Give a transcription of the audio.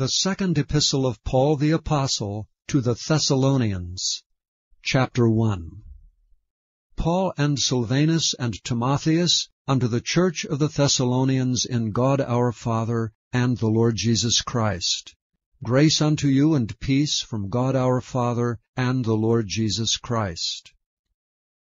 The Second Epistle of Paul the Apostle to the Thessalonians Chapter 1 Paul and Silvanus and Timotheus unto the church of the Thessalonians in God our Father and the Lord Jesus Christ. Grace unto you and peace from God our Father and the Lord Jesus Christ.